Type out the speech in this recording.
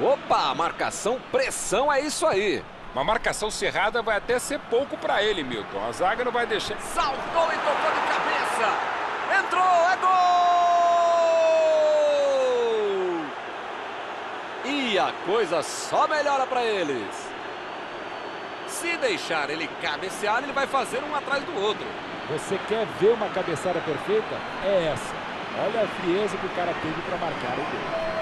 Opa, marcação, pressão, é isso aí. Uma marcação cerrada vai até ser pouco para ele, Milton. A zaga não vai deixar... Saltou e tocou de cabeça. Entrou, é gol! E a coisa só melhora para eles. Se deixar ele cabecear, ele vai fazer um atrás do outro. Você quer ver uma cabeçada perfeita? É essa. Olha a frieza que o cara teve para marcar o gol.